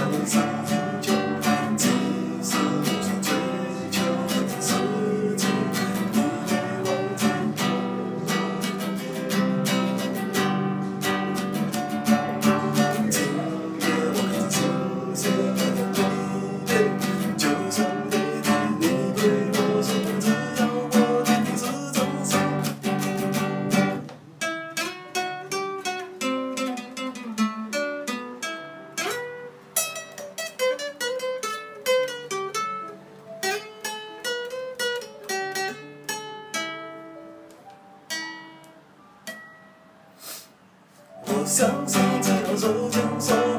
sunny side. 相信只要手牵手。